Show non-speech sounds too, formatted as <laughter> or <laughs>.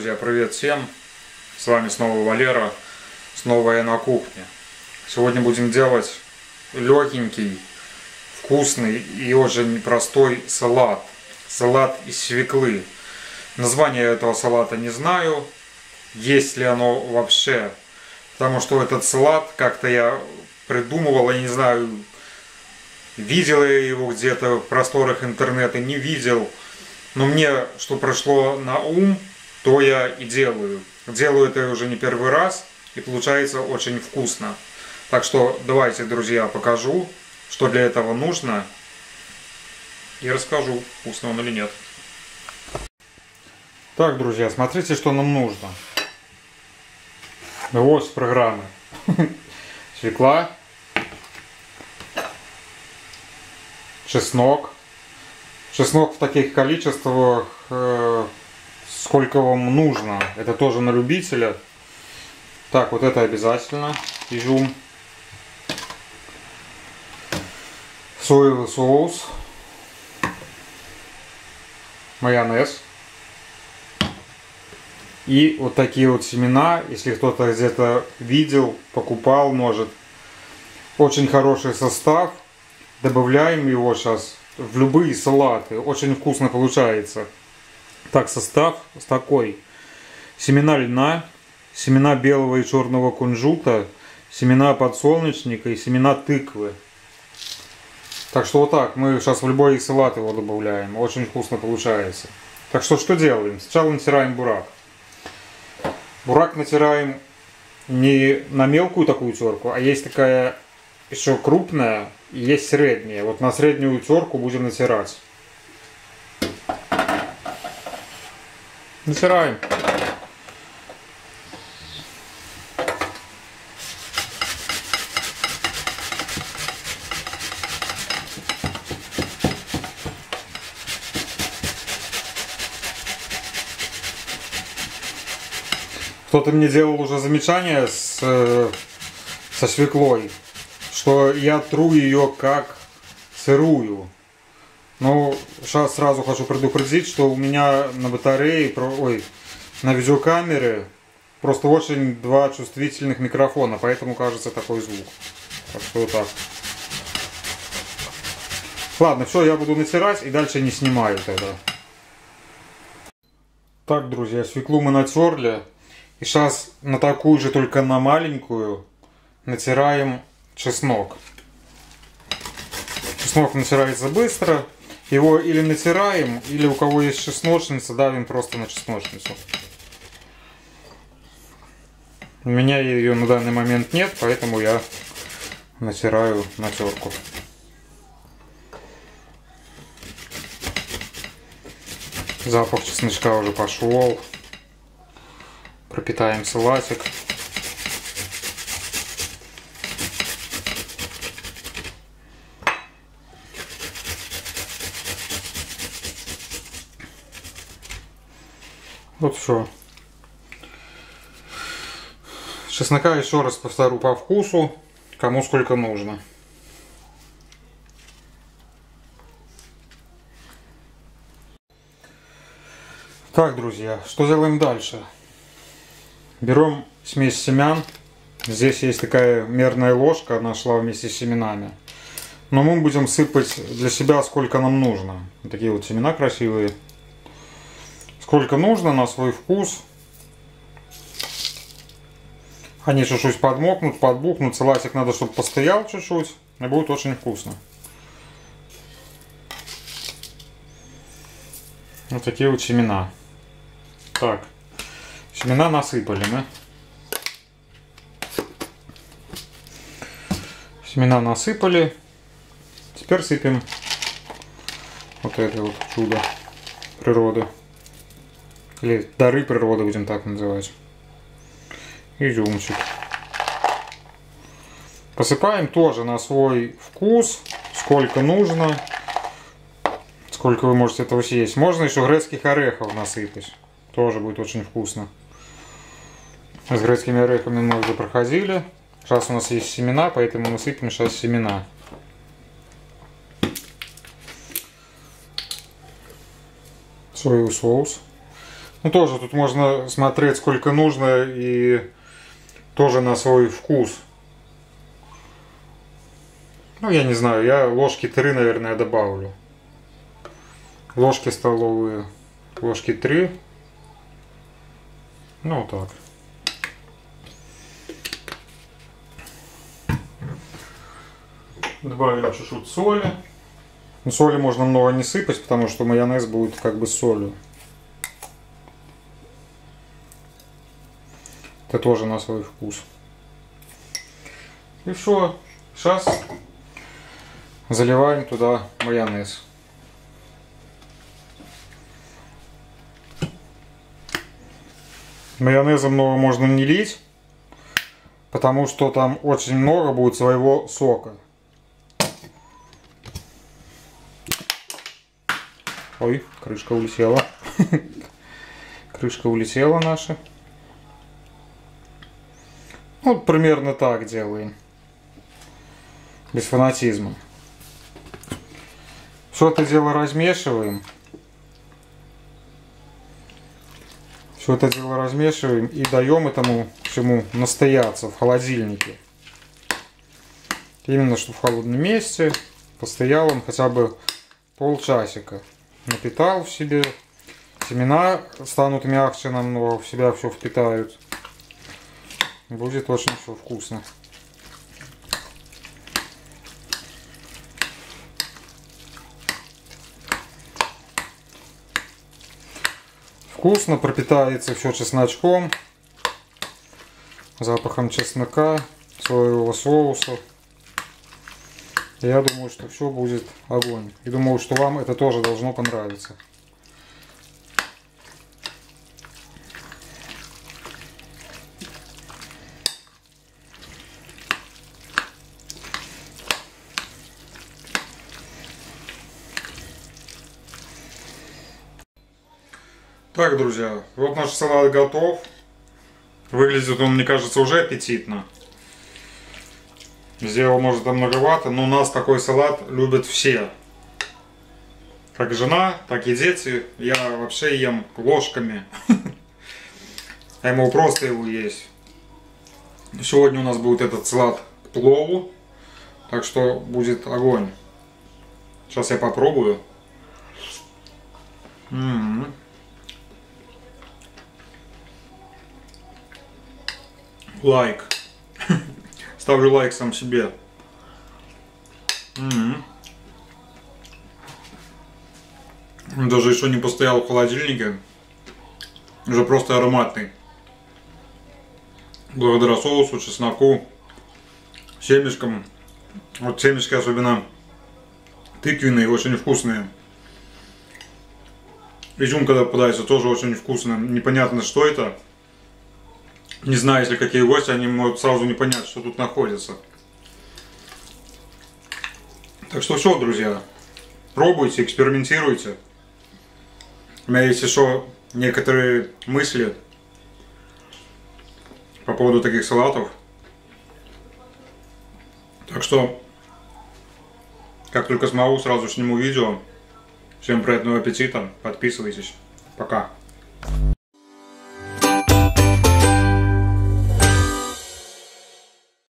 друзья, привет всем! С вами снова Валера, снова я на кухне. Сегодня будем делать легенький, вкусный и очень простой салат. Салат из свеклы. Название этого салата не знаю, есть ли оно вообще. Потому что этот салат как-то я придумывал, я не знаю, видел я его где-то в просторах интернета, не видел. Но мне что прошло на ум, то я и делаю. Делаю это уже не первый раз, и получается очень вкусно. Так что давайте, друзья, покажу, что для этого нужно, и расскажу, вкусно он или нет. Так, друзья, смотрите, что нам нужно. Вот программы. <laughs> Свекла, чеснок, Чеснок в таких количествах, э, сколько вам нужно. Это тоже на любителя. Так, вот это обязательно. Изюм. Соевый соус. Майонез. И вот такие вот семена, если кто-то где-то видел, покупал, может. Очень хороший состав. Добавляем его сейчас в любые салаты. Очень вкусно получается. Так, состав такой. Семена льна, семена белого и черного кунжута, семена подсолнечника и семена тыквы. Так что вот так, мы сейчас в любой салат его добавляем. Очень вкусно получается. Так что что делаем? Сначала натираем бурак. Бурак натираем не на мелкую такую терку, а есть такая еще крупная, есть средняя. Вот на среднюю терку будем натирать. Натираем. Кто-то мне делал уже замечание с, э, со свеклой что я тру ее как сырую. Но сейчас сразу хочу предупредить, что у меня на батарее, ой, на видеокамере просто очень два чувствительных микрофона, поэтому кажется такой звук. Так что вот так. Ладно, все, я буду натирать и дальше не снимаю тогда. Так, друзья, свеклу мы натерли. И сейчас на такую же, только на маленькую, натираем чеснок. Чеснок натирается быстро. Его или натираем, или у кого есть чесночница, давим просто на чесночницу. У меня ее на данный момент нет, поэтому я натираю на терку. Запах чесночка уже пошел. Пропитаем салатик. Вот все. Чеснока еще раз повторю по вкусу, кому сколько нужно. Так, друзья, что делаем дальше? Берем смесь семян. Здесь есть такая мерная ложка, она шла вместе с семенами. Но мы будем сыпать для себя сколько нам нужно. Такие вот семена красивые сколько нужно на свой вкус. Они чуть-чуть подмокнут, подбухнут. Салатик надо, чтобы постоял чуть-чуть. И будет очень вкусно. Вот такие вот семена. Так. Семена насыпали мы. Семена насыпали. Теперь сыпем вот это вот чудо природы. Или дары природы, будем так называть. Изюмчик. Посыпаем тоже на свой вкус, сколько нужно. Сколько вы можете этого съесть. Можно еще грецких орехов насыпать. Тоже будет очень вкусно. С грецкими орехами мы уже проходили. Сейчас у нас есть семена, поэтому мы сыпем сейчас семена. Соевый соус. Ну тоже тут можно смотреть сколько нужно и тоже на свой вкус. Ну я не знаю, я ложки 3, наверное, добавлю. Ложки столовые, ложки 3. Ну вот так. Добавим чуть-чуть соли. Но соли можно много не сыпать, потому что майонез будет как бы солью. Это тоже на свой вкус. И все. Сейчас заливаем туда майонез. Майонеза много можно не лить, потому что там очень много будет своего сока. Ой, крышка улетела. <laughs> Крышка улетела наша. Вот примерно так делаем. Без фанатизма. Все это дело размешиваем. Все это дело размешиваем и даем этому всему настояться в холодильнике. Именно что в холодном месте постоял он хотя бы полчасика напитал в себе. Семена станут мягче намного, в себя все впитают. Будет очень все вкусно. Вкусно, пропитается все чесночком, запахом чеснока, соевого соуса. Я думаю, что все будет огонь. И думаю, что вам это тоже должно понравиться. Так, друзья, вот наш салат готов. Выглядит он, мне кажется, уже аппетитно. Сделал, может, там многовато, но у нас такой салат любят все. Как жена, так и дети. Я вообще ем ложками. <laughs> Я могу просто его есть. Сегодня у нас будет этот салат к плову. Так что будет огонь. Сейчас я попробую. -м. Лайк. Ставлю лайк сам себе. Даже еще не постоял в холодильнике. Уже просто ароматный. Благодаря соусу, чесноку, семечкам. Вот семечки особенно тыквенные, очень вкусные. Изюм, когда попадается, тоже очень вкусно. Непонятно, что это. Не знаю, если какие гости, они могут сразу не понять, что тут находится. Так что все, друзья, пробуйте, экспериментируйте. У меня есть еще некоторые мысли по поводу таких салатов. Так что, как только смогу, сразу сниму видео. Всем приятного аппетита, подписывайтесь. Пока.